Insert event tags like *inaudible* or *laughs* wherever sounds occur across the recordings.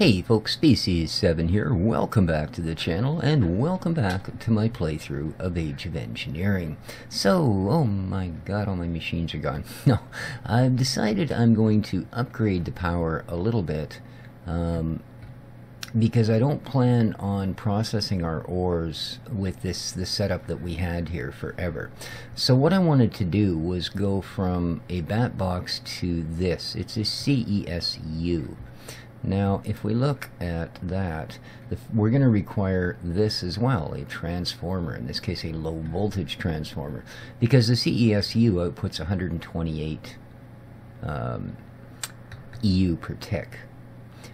Hey folks, Species7 here. Welcome back to the channel and welcome back to my playthrough of Age of Engineering. So, oh my god, all my machines are gone. *laughs* No, I've decided I'm going to upgrade the power a little bit um, because I don't plan on processing our ores with this, this setup that we had here forever. So what I wanted to do was go from a bat box to this. It's a CESU. Now, if we look at that, we're going to require this as well, a transformer, in this case a low voltage transformer, because the CESU outputs 128 um, EU per tick,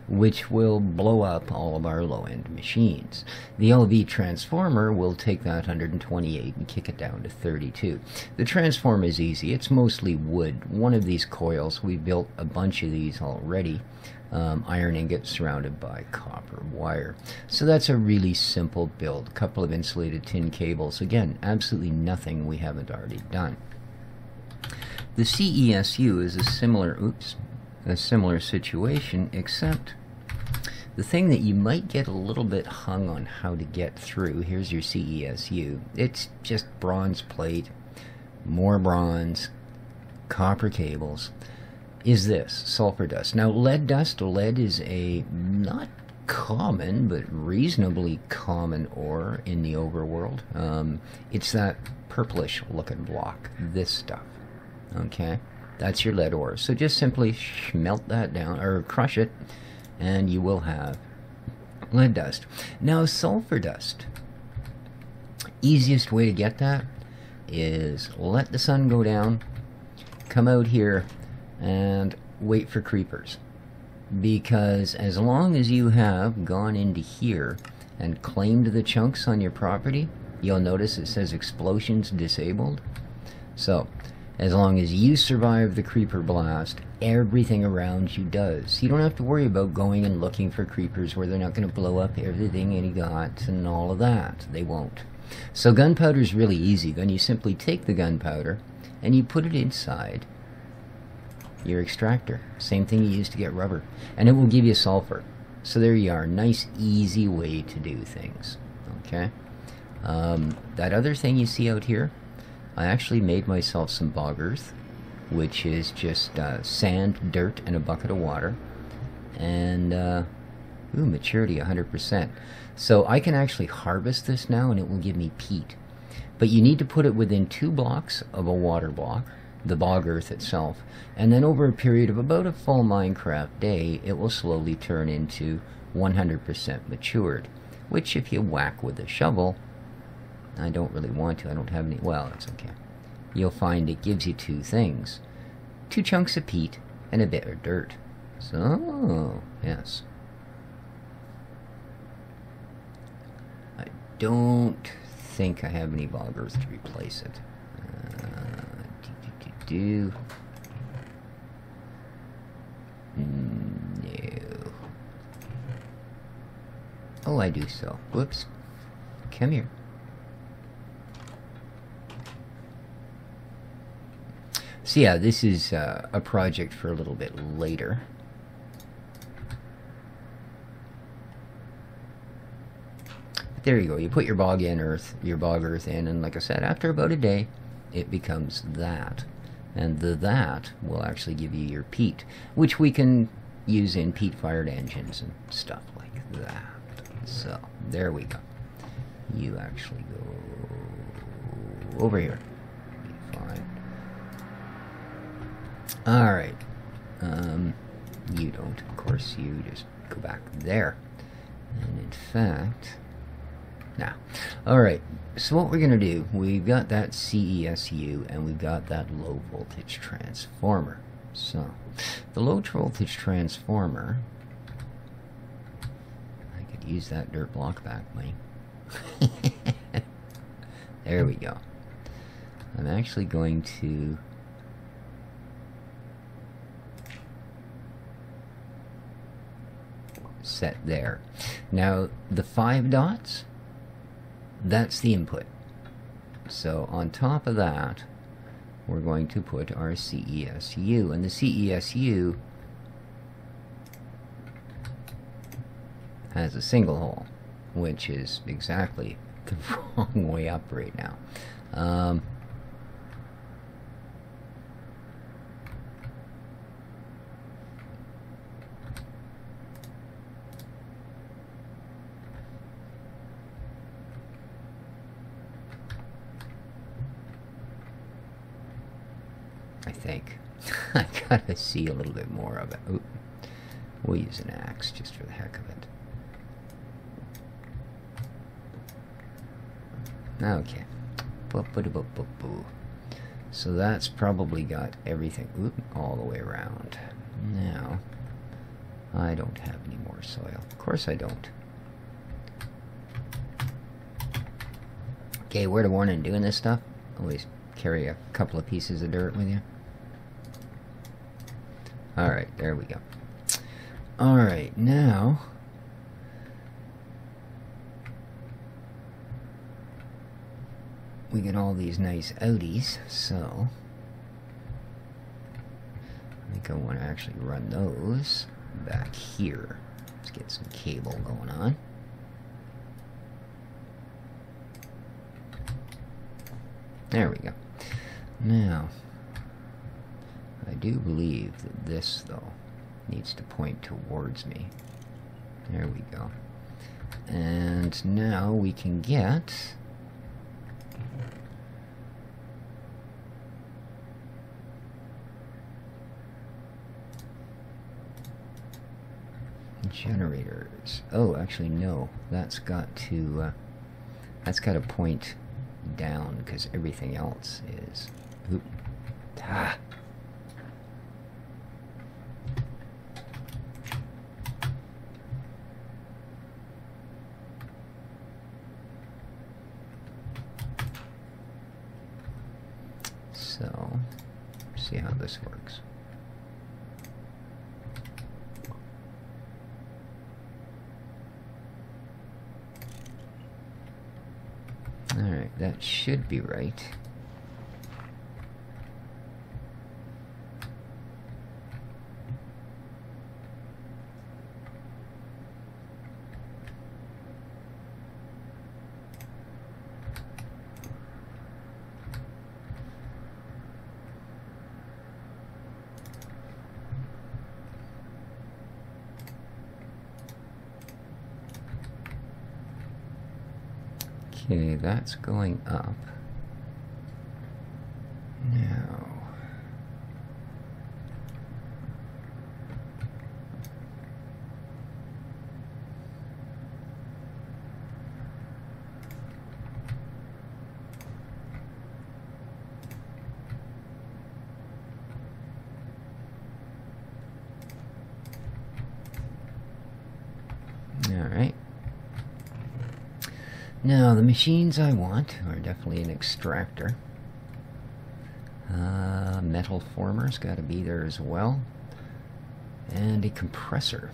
which will blow up all of our low-end machines. The LV transformer will take that 128 and kick it down to 32. The transformer is easy. It's mostly wood. One of these coils, we built a bunch of these already um, iron ingot surrounded by copper wire. So that's a really simple build. A couple of insulated tin cables. Again, absolutely nothing we haven't already done. The CESU is a similar, oops, a similar situation, except the thing that you might get a little bit hung on how to get through, here's your CESU. It's just bronze plate, more bronze, copper cables is this sulfur dust. Now, lead dust, lead is a not common but reasonably common ore in the overworld. Um, it's that purplish looking block, this stuff. Okay, that's your lead ore. So just simply melt that down or crush it, and you will have lead dust. Now, sulfur dust. Easiest way to get that is let the sun go down, come out here and wait for creepers. Because as long as you have gone into here and claimed the chunks on your property, you'll notice it says explosions disabled. So, as long as you survive the creeper blast, everything around you does. You don't have to worry about going and looking for creepers where they're not going to blow up everything you got and all of that. They won't. So gunpowder is really easy. Then you simply take the gunpowder and you put it inside your extractor. Same thing you use to get rubber. And it will give you sulfur. So there you are. Nice, easy way to do things. Okay? Um, that other thing you see out here, I actually made myself some bog earth, which is just uh, sand, dirt, and a bucket of water. And, uh, ooh, maturity 100%. So I can actually harvest this now and it will give me peat. But you need to put it within two blocks of a water block the bog earth itself. And then over a period of about a full Minecraft day, it will slowly turn into 100% matured. Which if you whack with a shovel, I don't really want to, I don't have any, well, it's okay. You'll find it gives you two things. Two chunks of peat and a bit of dirt. So, yes. I don't think I have any bog earth to replace it do... No. Oh, I do so. Whoops. Come here. So yeah, this is uh, a project for a little bit later. there you go. You put your bog in earth, your bog earth in, and like I said, after about a day, it becomes that and the that will actually give you your peat, which we can use in peat-fired engines and stuff like that. So, there we go. You actually go over here. Fine. Alright. Um, you don't, of course, you just go back there. And in fact, now, all right. So what we're going to do, we've got that CESU and we've got that low voltage transformer. So, the low voltage transformer, I could use that dirt block back, Mike. *laughs* there we go. I'm actually going to set there. Now, the five dots, that's the input. So on top of that, we're going to put our CESU. And the CESU has a single hole, which is exactly *laughs* the wrong way up right now. Um, I think. I gotta *laughs* see a little bit more of it. Ooh. We'll use an axe just for the heck of it. Okay. So that's probably got everything all the way around. Now, I don't have any more soil. Of course I don't. Okay, word of warning doing this stuff. Always carry a couple of pieces of dirt with you. Alright, there we go. Alright, now... We get all these nice outies, so... I think I want to actually run those back here. Let's get some cable going on. There we go. Now, I do believe that this, though, needs to point towards me. There we go. And now we can get... generators. Oh, actually, no. That's got to, uh, that's got to point down because everything else is. Oop. Ah. So, see how this works. Alright, that should be right. Okay, that's going up. Now... Alright. Now, the machines I want are definitely an extractor. Uh, metal former's got to be there as well. And a compressor.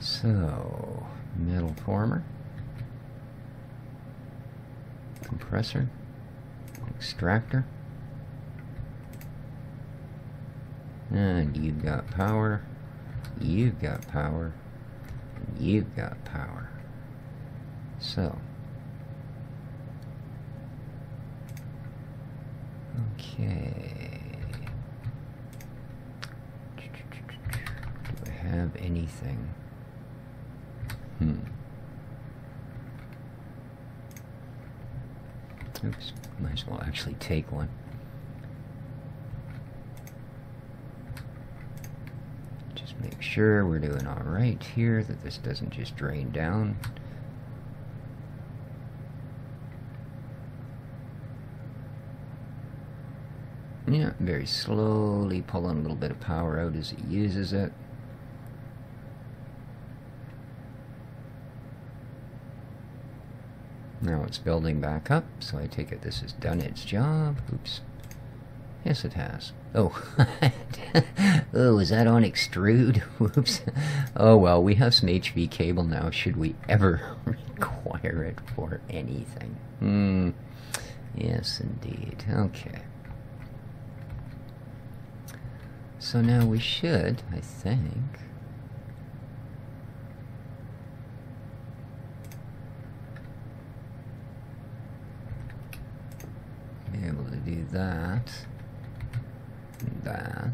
So, metal former, compressor, extractor. And you've got power, you've got power, you've got power. So. Okay. Do I have anything? Hmm. Oops, might as well actually take one. Make sure we're doing all right here, that this doesn't just drain down. Yeah, very slowly pulling a little bit of power out as it uses it. Now it's building back up, so I take it this has done its job. Oops. Yes, it has. Oh, *laughs* oh, is that on extrude? *laughs* Whoops. Oh well, we have some HV cable now. Should we ever *laughs* require it for anything? Hmm. Yes, indeed. Okay. So now we should, I think... Be able to do that. That.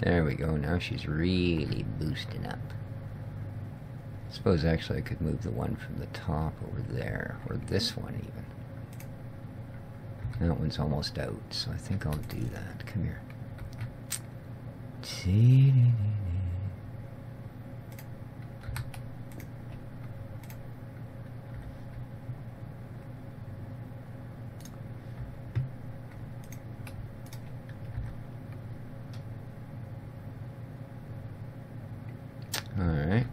There we go, now she's really boosting up. Suppose actually I could move the one from the top over there, or this one even. That one's almost out, so I think I'll do that. Come here. Alright.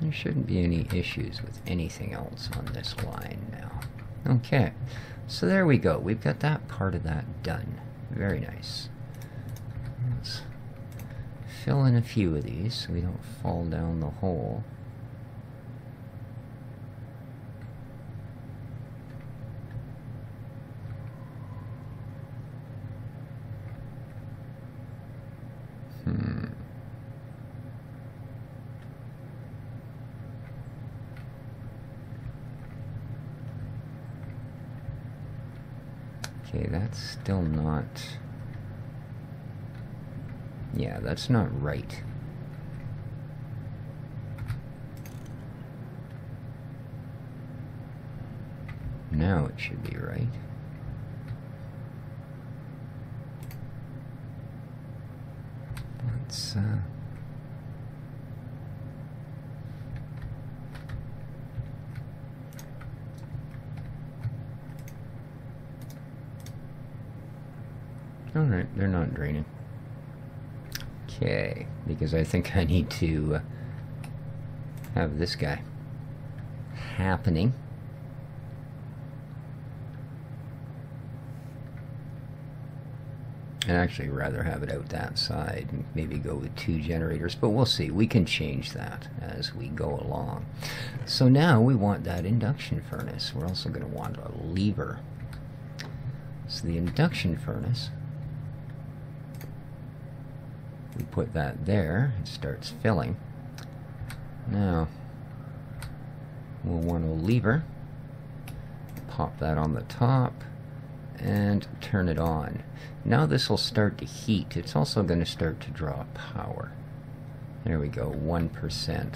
There shouldn't be any issues with anything else on this line now. Okay, so there we go. We've got that part of that done. Very nice. Let's fill in a few of these so we don't fall down the hole. Hmm. Okay, that's still not... Yeah, that's not right. Now it should be right. Let's, uh... Alright, they're not draining. Okay, because I think I need to uh, have this guy happening. I'd actually rather have it out that side and maybe go with two generators, but we'll see. We can change that as we go along. So now we want that induction furnace. We're also going to want a lever. So the induction furnace we put that there, it starts filling. Now, we'll want a lever, pop that on the top, and turn it on. Now this will start to heat. It's also going to start to draw power. There we go, 1%.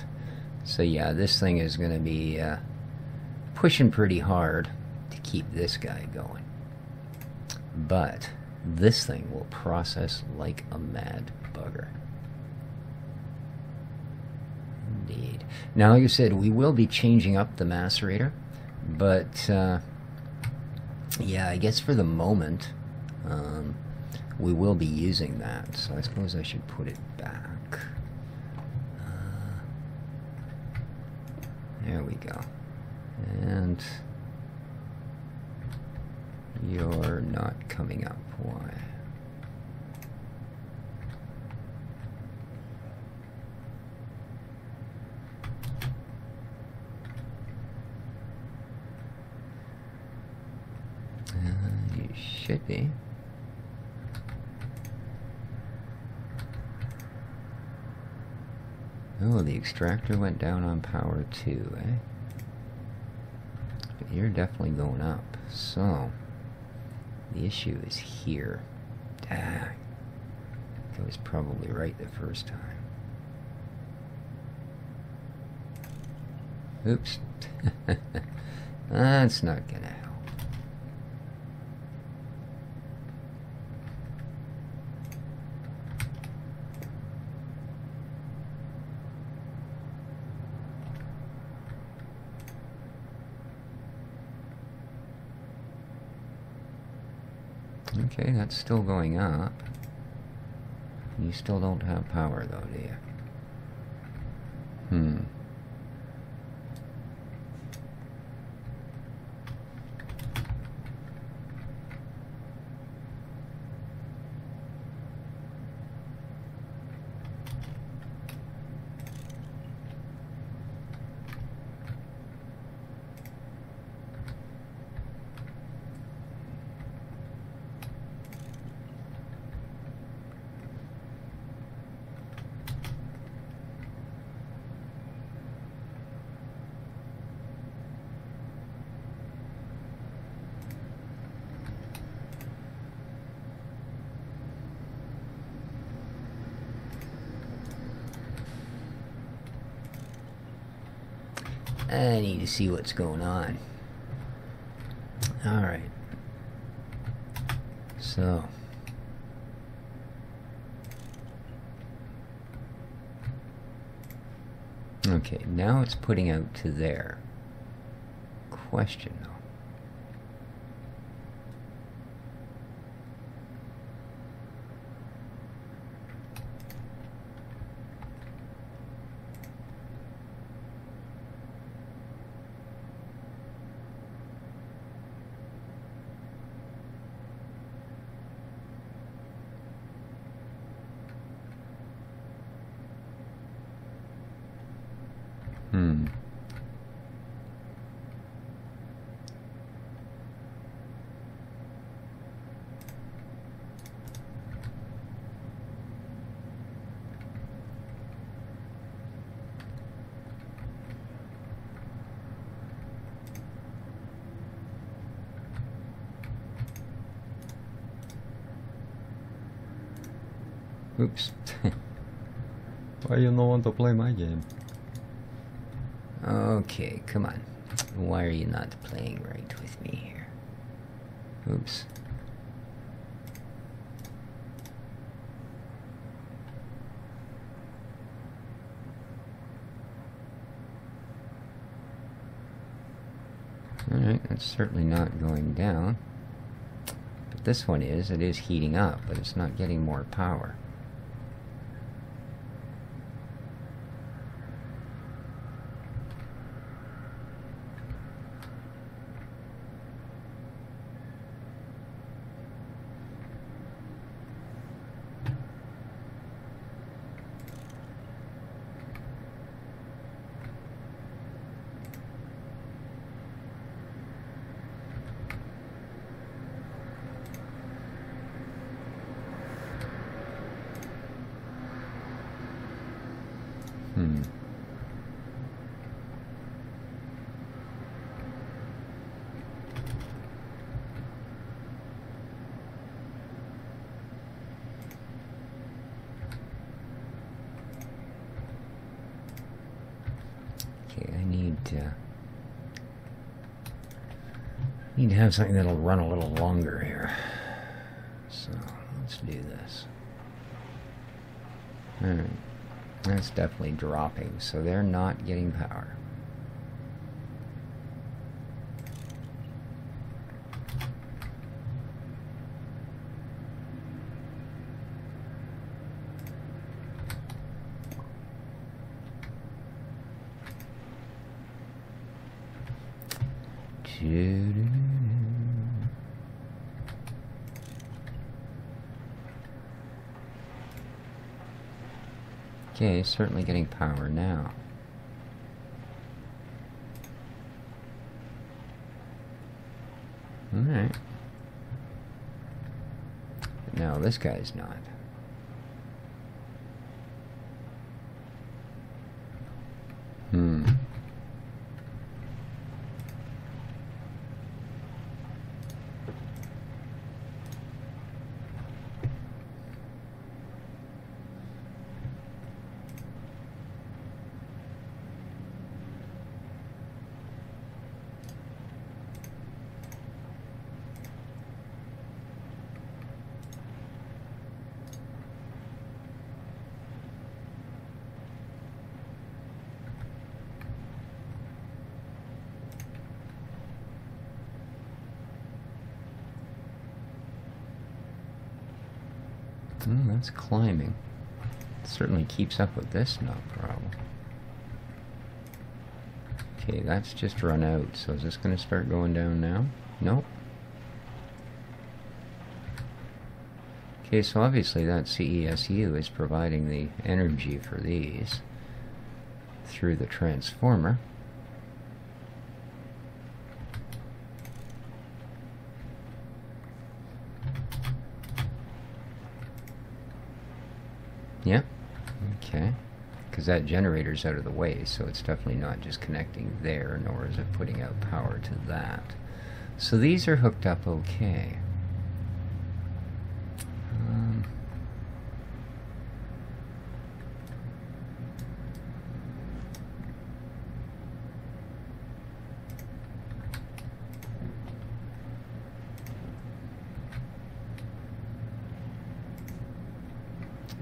So yeah, this thing is going to be uh, pushing pretty hard to keep this guy going. But this thing will process like a mad bugger. Indeed. Now, like I said, we will be changing up the macerator, but uh, yeah, I guess for the moment, um, we will be using that. So I suppose I should put it back. Uh, there we go. And you're not coming up. Why? You should be. Oh, the extractor went down on power too, eh? But you're definitely going up. So, the issue is here. Ah, I was probably right the first time. Oops. *laughs* That's not gonna help. Okay, that's still going up. You still don't have power though, do you? Hmm. I need to see what's going on. Alright. So. Okay, now it's putting out to there. Question though. Hmm. Oops. *laughs* Why you not want to play my game? Okay, come on. Why are you not playing right with me here? Oops. Alright, that's certainly not going down. But this one is. It is heating up, but it's not getting more power. Hmm. Okay, I need to need to have something that'll run a little longer here. So let's do this. Alright. That's definitely dropping, so they're not getting power. Okay, certainly getting power now. Alright. Now this guy's not. Hmm. Mm, that's climbing. It certainly keeps up with this, no problem. Okay, that's just run out, so is this going to start going down now? Nope. Okay, so obviously that CESU is providing the energy for these through the transformer. Yeah. Okay. Because that generator's out of the way, so it's definitely not just connecting there, nor is it putting out power to that. So these are hooked up okay. Um,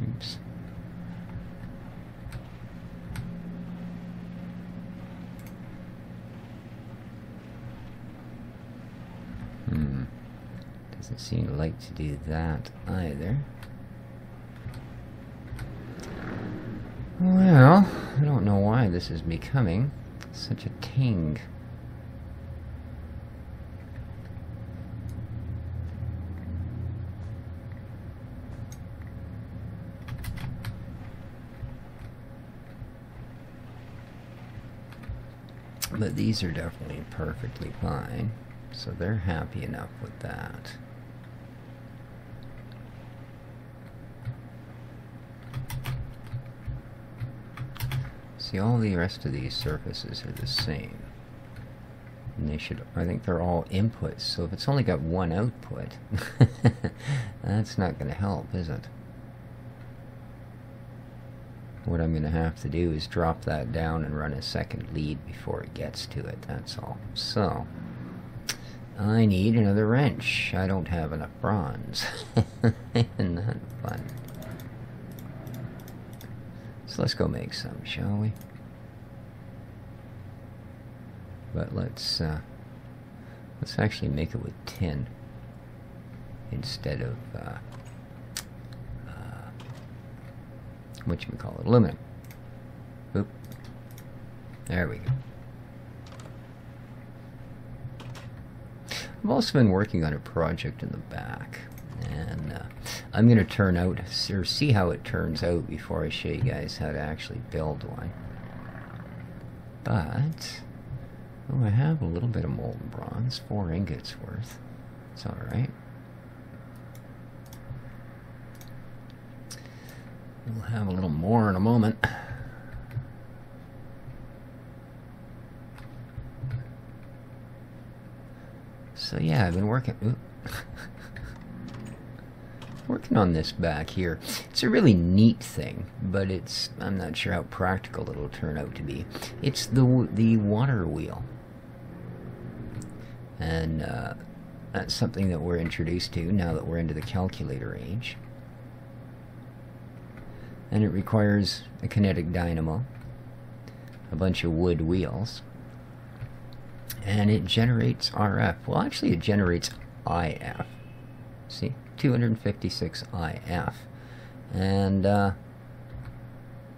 Oops. Hmm. Doesn't seem to like to do that either. Well, I don't know why this is becoming such a ting. But these are definitely perfectly fine. So they're happy enough with that. See, all the rest of these surfaces are the same. And they should, I think they're all inputs, so if it's only got one output, *laughs* that's not going to help, is it? What I'm going to have to do is drop that down and run a second lead before it gets to it, that's all. So, I need another wrench. I don't have enough bronze. *laughs* Isn't that fun? So let's go make some, shall we? But let's uh, let's actually make it with tin instead of uh, uh, what you call it, aluminum. Oop. There we go. I've also been working on a project in the back, I'm going to turn out, or see how it turns out before I show you guys how to actually build one. But, oh, I have a little bit of molten bronze, four ingots worth. It's alright. We'll have a little more in a moment. So yeah, I've been working working on this back here. It's a really neat thing, but it's I'm not sure how practical it'll turn out to be. It's the the water wheel, and uh, that's something that we're introduced to now that we're into the calculator age. And it requires a kinetic dynamo, a bunch of wood wheels, and it generates RF. Well, actually, it generates IF. See, 256 IF, and uh,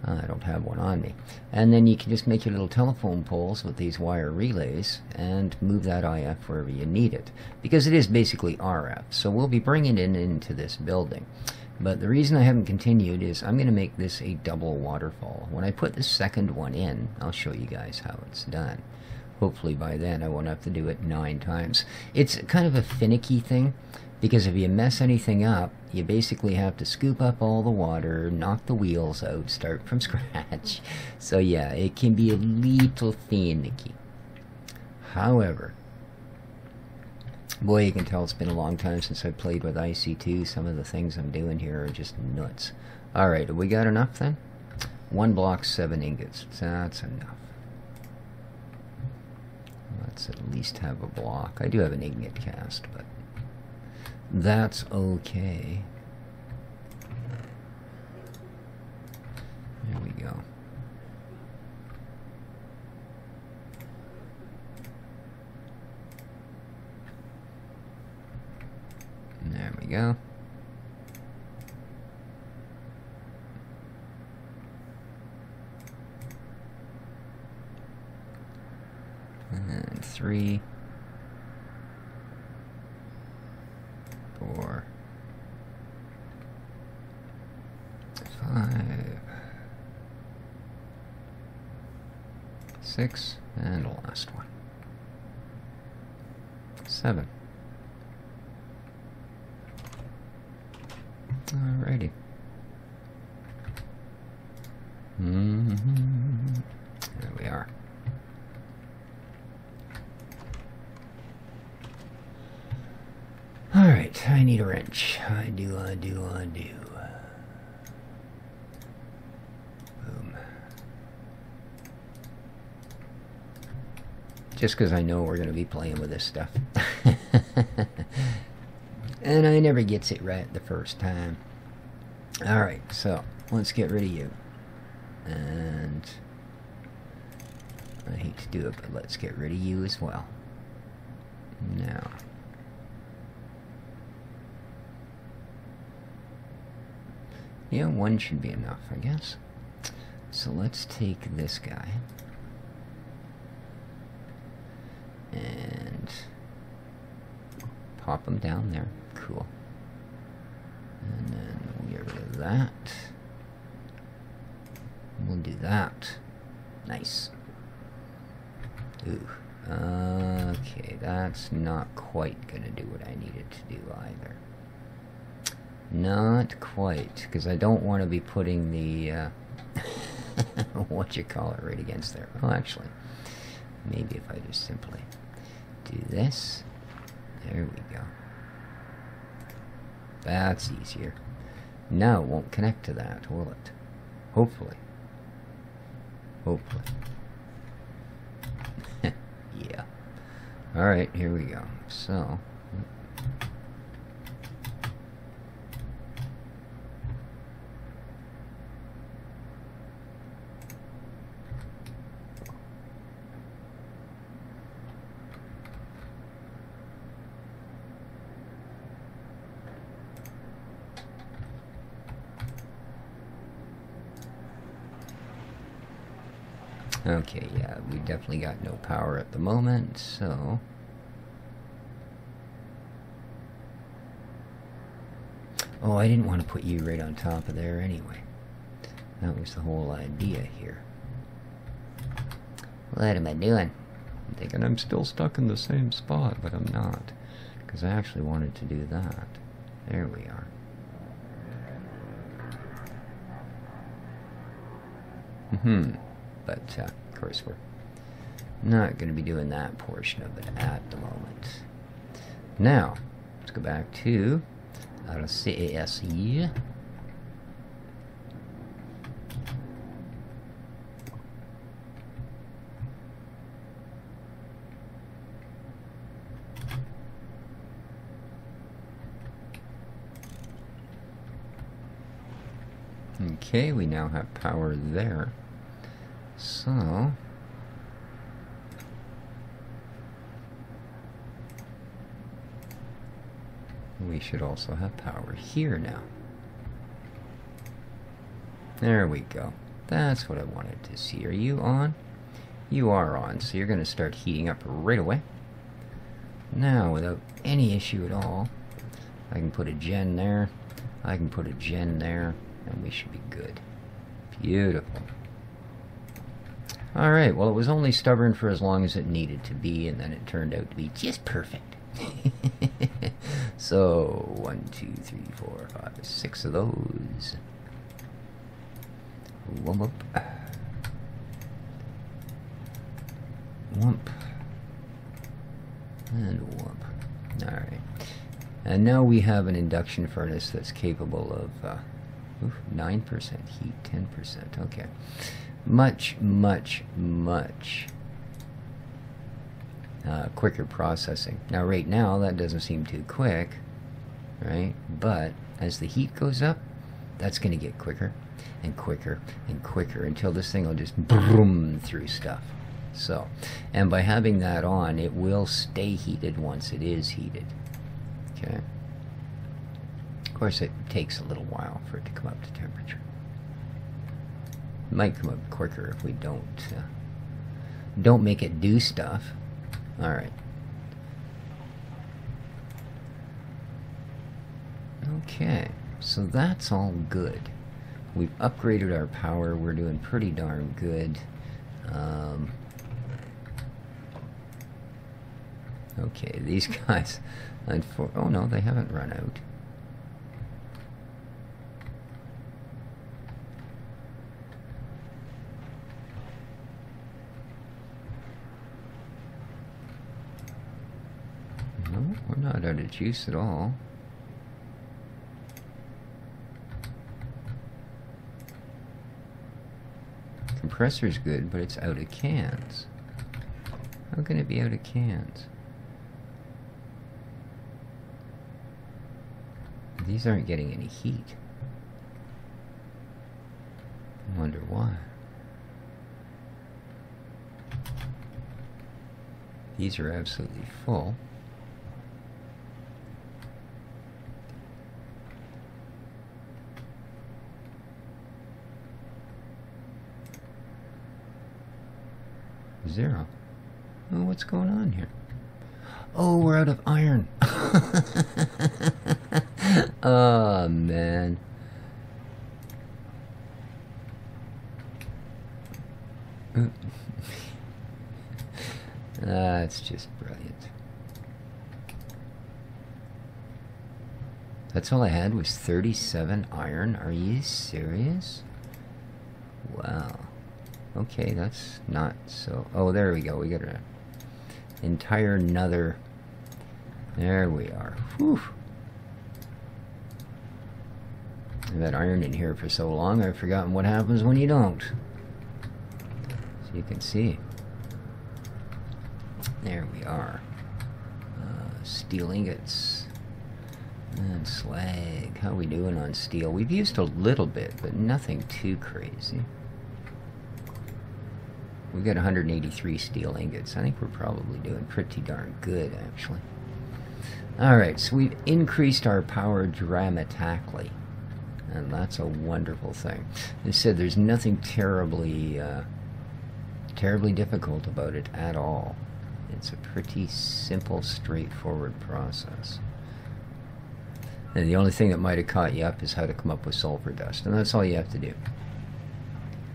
I don't have one on me. And then you can just make your little telephone poles with these wire relays and move that IF wherever you need it, because it is basically RF. So we'll be bringing it into this building. But the reason I haven't continued is I'm going to make this a double waterfall. When I put the second one in, I'll show you guys how it's done. Hopefully by then I won't have to do it nine times. It's kind of a finicky thing because if you mess anything up, you basically have to scoop up all the water, knock the wheels out, start from *laughs* scratch. So yeah, it can be a little finicky. However, boy, you can tell it's been a long time since I played with IC2. Some of the things I'm doing here are just nuts. Alright, we got enough then? One block, seven ingots. That's enough. Let's at least have a block. I do have an ingot cast, but that's okay. There we go. There we go. And three. Four, five, six, and the last one. Seven. Alrighty. Mm -hmm. There we are. Alright, I need a wrench. I do, I do, I do. Boom. Just because I know we're going to be playing with this stuff. *laughs* and I never gets it right the first time. Alright, so let's get rid of you. And I hate to do it, but let's get rid of you as well. Now. Yeah, one should be enough, I guess. So let's take this guy. And pop him down there. Cool. And then we'll get rid of that. We'll do that. Nice. Ooh. Okay, that's not quite gonna do what I needed to do either. Not quite, because I don't want to be putting the, uh, *laughs* what you call it, right against there. Well, actually, maybe if I just simply do this. There we go. That's easier. Now it won't connect to that, will it? Hopefully. Hopefully. *laughs* yeah. Alright, here we go. So, Okay, yeah, we definitely got no power at the moment, so... Oh, I didn't want to put you right on top of there anyway. That was the whole idea here. What am I doing? I'm thinking I'm still stuck in the same spot, but I'm not. Because I actually wanted to do that. There we are. hmm but uh, of course we're not going to be doing that portion of it at the moment. Now, let's go back to our CASE. Okay, we now have power there. So, we should also have power here now. There we go. That's what I wanted to see. Are you on? You are on, so you're going to start heating up right away. Now, without any issue at all, I can put a gen there, I can put a gen there, and we should be good. Beautiful. Alright, well it was only stubborn for as long as it needed to be, and then it turned out to be just perfect. *laughs* so, one, two, three, four, five, six of those. Wump. Wump. And wump. Alright. And now we have an induction furnace that's capable of uh, 9% heat, 10%. Okay much, much, much uh, quicker processing. Now, right now, that doesn't seem too quick, right? But as the heat goes up, that's going to get quicker and quicker and quicker until this thing will just boom through stuff. So, and by having that on, it will stay heated once it is heated. Okay. Of course, it takes a little while for it to come up to temperature might come up quicker if we don't uh, don't make it do stuff. All right. Okay, so that's all good. We've upgraded our power. We're doing pretty darn good. Um, okay, these *laughs* guys, oh no, they haven't run out. Of juice at all. Compressor's good, but it's out of cans. How can it be out of cans? These aren't getting any heat. I wonder why. These are absolutely full. Zero. Oh, what's going on here? Oh, we're out of iron. *laughs* oh, man. *laughs* Ah, That's just brilliant. That's all I had was 37 iron. Are you serious? Wow. Okay, that's not so... Oh, there we go. We got an entire another... There we are. Whew. I've had iron in here for so long, I've forgotten what happens when you don't. So you can see. There we are. Uh, steel ingots. And slag. How we doing on steel? We've used a little bit, but nothing too crazy. We've got 183 steel ingots. I think we're probably doing pretty darn good, actually. Alright, so we've increased our power dramatically. And that's a wonderful thing. They said there's nothing terribly, uh, terribly difficult about it at all. It's a pretty simple, straightforward process. And the only thing that might have caught you up is how to come up with sulfur dust. And that's all you have to do.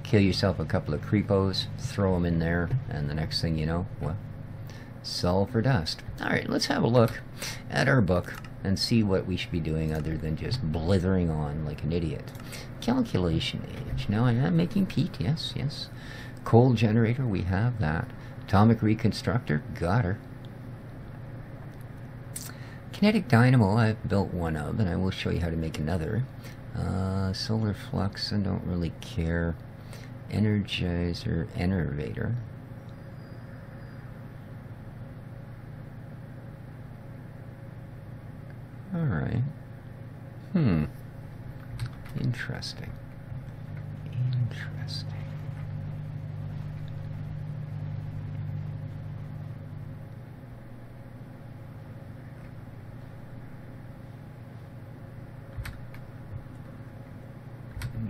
Kill yourself a couple of creepos, throw them in there, and the next thing you know, well, sulfur dust. Alright, let's have a look at our book and see what we should be doing other than just blithering on like an idiot. Calculation age. Now I am making peat, yes, yes. Coal generator, we have that. Atomic reconstructor, got her. Kinetic dynamo, I've built one of, and I will show you how to make another. Uh, solar flux, I don't really care. Energizer, enervator. Alright. Hmm. Interesting. Interesting.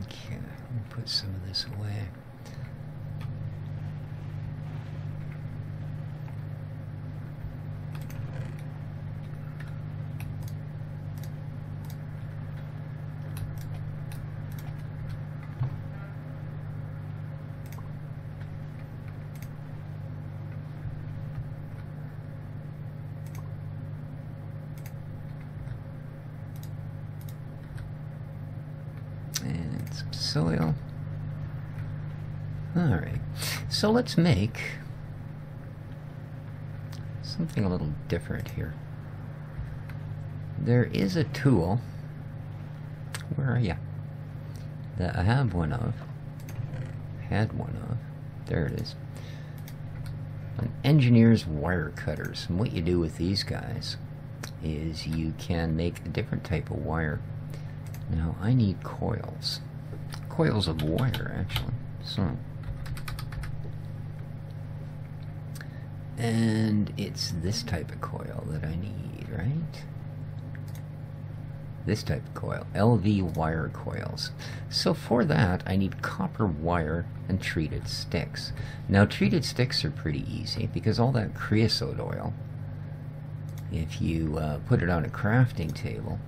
Okay, put some of this away. Soil. Alright, so let's make something a little different here. There is a tool, where are you, that I have one of, had one of, there it is, an engineer's wire cutters. And what you do with these guys is you can make a different type of wire. Now I need coils coils of wire, actually. So. And it's this type of coil that I need, right? This type of coil, LV wire coils. So for that, I need copper wire and treated sticks. Now, treated sticks are pretty easy because all that creosote oil, if you uh, put it on a crafting table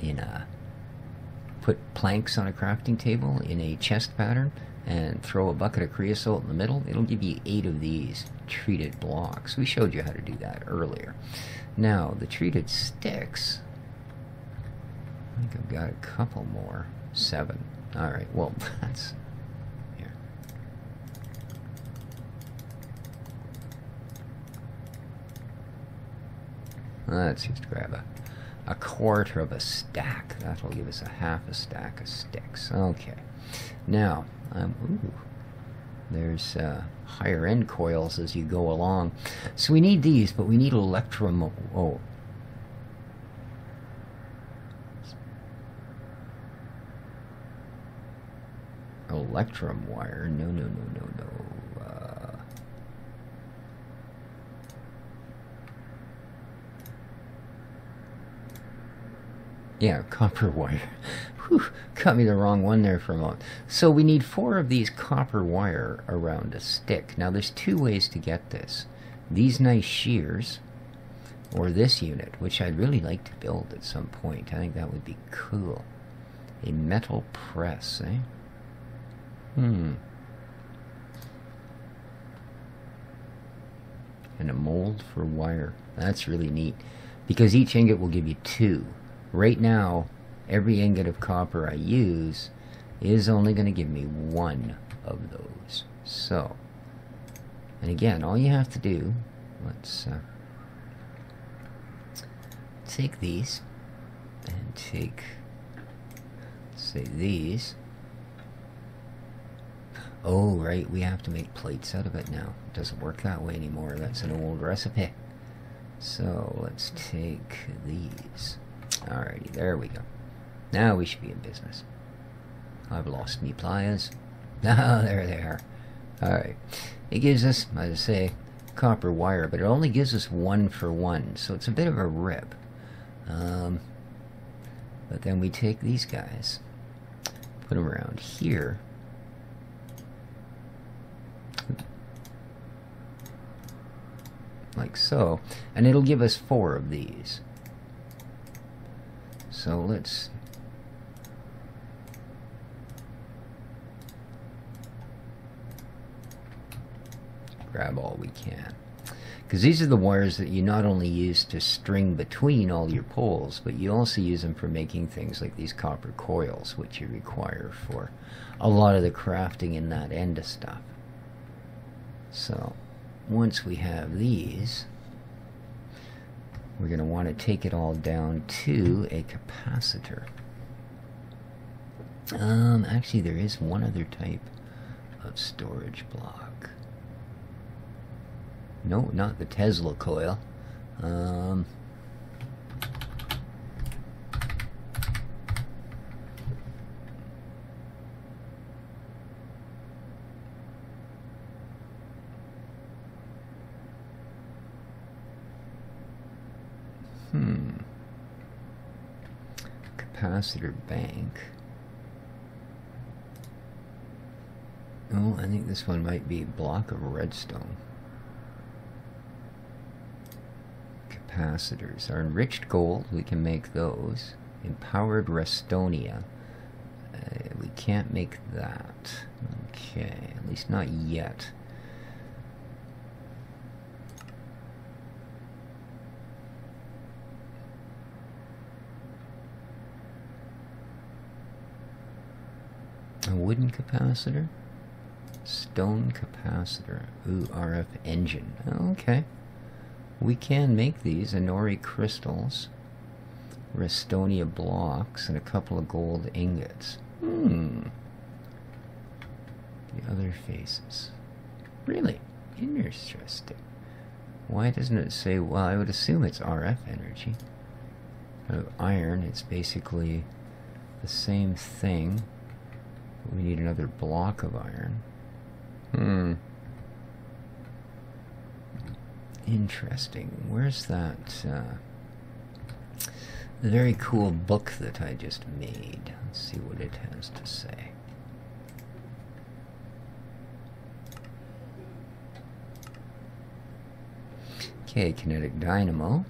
in a put planks on a crafting table in a chest pattern and throw a bucket of creosote in the middle, it'll give you eight of these treated blocks. We showed you how to do that earlier. Now, the treated sticks, I think I've got a couple more. Seven. Alright, well, *laughs* that's... Here. Let's just grab a a quarter of a stack. That'll give us a half a stack of sticks. Okay. Now, um, ooh, there's uh, higher end coils as you go along. So we need these, but we need electrum. Oh. Electrum wire. No, no, no, no, no. Uh, yeah, *laughs* copper wire. Whew, cut me the wrong one there for a moment. So we need four of these copper wire around a stick. Now there's two ways to get this. These nice shears, or this unit, which I'd really like to build at some point. I think that would be cool. A metal press, eh? Hmm. And a mold for wire. That's really neat. Because each ingot will give you two. Right now, every ingot of copper I use is only going to give me one of those. So, and again, all you have to do, let's uh, take these and take, say these. Oh, right, we have to make plates out of it now. It doesn't work that way anymore. That's an old recipe. So, let's take these. Alrighty, there we go. Now we should be in business. I've lost me pliers. *laughs* Ah, there they are. Alright. It gives us, as I say, copper wire, but it only gives us one for one, so it's a bit of a rip. Um, but then we take these guys, put them around here. Like so. And it'll give us four of these. So let's grab all we can. Because these are the wires that you not only use to string between all your poles, but you also use them for making things like these copper coils, which you require for a lot of the crafting in that end of stuff. So, once we have these, we're going to want to take it all down to a capacitor. Um, actually, there is one other type of storage block. No, not the Tesla coil. Um, hmm. Capacitor bank. Oh, I think this one might be block of redstone. capacitors. Our enriched gold, we can make those. Empowered Restonia. Uh, we can't make that. Okay, at least not yet. A wooden capacitor? Stone capacitor. Ooh, RF engine. Okay. We can make these Enori crystals, Restonia blocks, and a couple of gold ingots. Hmm. The other faces. Really interesting. Why doesn't it say, well, I would assume it's RF energy. Of iron, it's basically the same thing. We need another block of iron. Hmm. Interesting. Where's that? Uh, the very cool book that I just made. Let's see what it has to say. Okay, kinetic dynamo.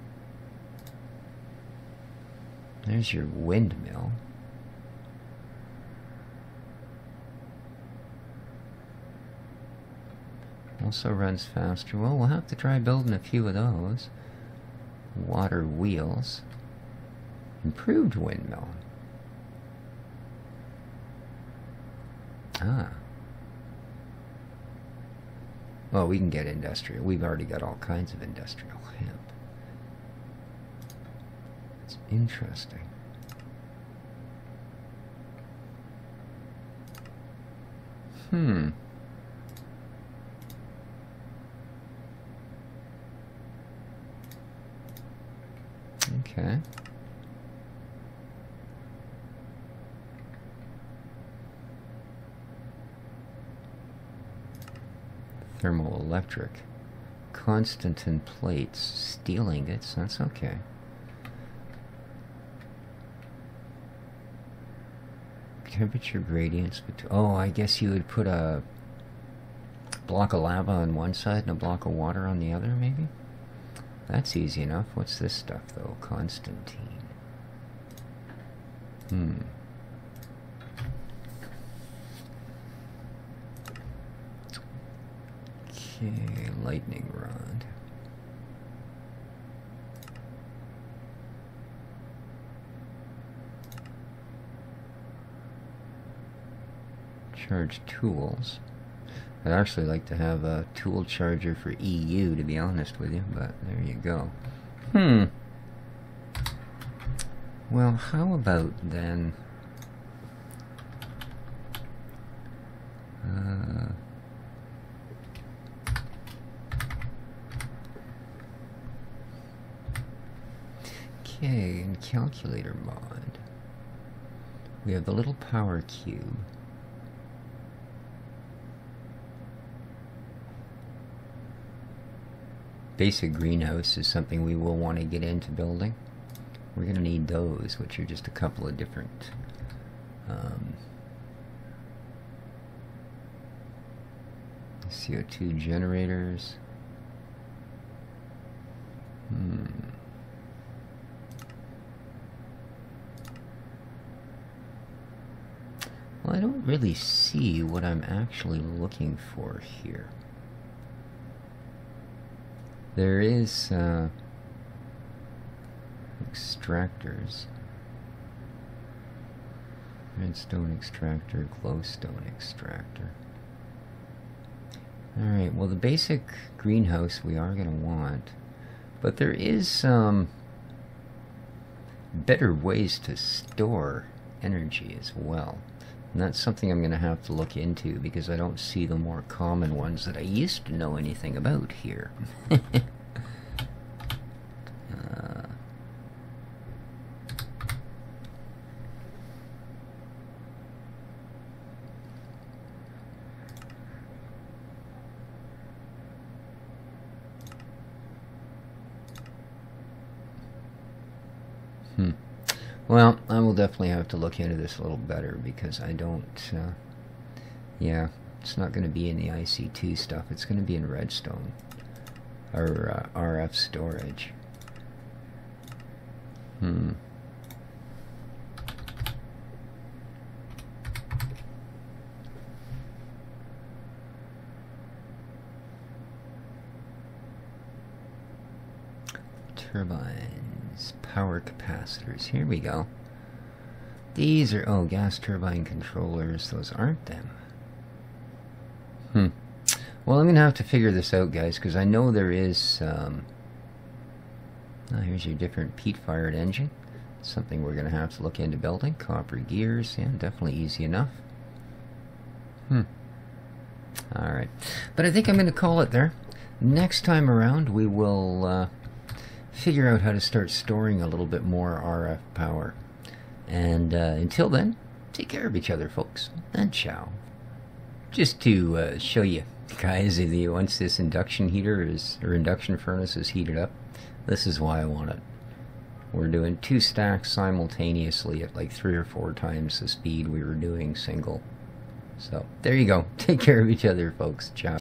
There's your windmill. Also runs faster. Well, we'll have to try building a few of those. Water wheels. Improved windmill. Ah. Well, we can get industrial. We've already got all kinds of industrial hemp. It's interesting. Hmm. Okay. Thermoelectric. Constantin plates. Stealing it. So That's okay. Temperature gradients. Between, oh, I guess you would put a block of lava on one side and a block of water on the other, maybe? That's easy enough. What's this stuff, though? Constantine. Hmm. Okay, lightning rod. Charge tools. I'd actually like to have a tool charger for EU, to be honest with you, but there you go. Hmm. Well, how about then... Uh, okay, in calculator mod, we have the little power cube. Basic greenhouse is something we will want to get into building. We're going to need those, which are just a couple of different um, CO2 generators. Hmm. Well, I don't really see what I'm actually looking for here. There is uh, extractors. Redstone extractor, glowstone extractor. Alright, well the basic greenhouse we are going to want. But there is some better ways to store energy as well. And that's something I'm going to have to look into because I don't see the more common ones that I used to know anything about here. *laughs* hmm. Well, I will definitely have to look into this a little better because I don't, uh, yeah, it's not going to be in the IC2 stuff. It's going to be in Redstone, or uh, RF storage. Hmm. Turbine power capacitors. Here we go. These are, oh, gas turbine controllers. Those aren't them. Hmm. Well, I'm going to have to figure this out, guys, because I know there is, um, oh, here's your different peat-fired engine. Something we're going to have to look into building. Copper gears, yeah, definitely easy enough. Hmm. Alright. But I think I'm going to call it there. Next time around, we will, uh, figure out how to start storing a little bit more RF power. And uh, until then, take care of each other, folks, and ciao. Just to uh, show you, guys, once this induction heater is or induction furnace is heated up, this is why I want it. We're doing two stacks simultaneously at like three or four times the speed we were doing single. So there you go. *laughs* Take care of each other, folks. Ciao.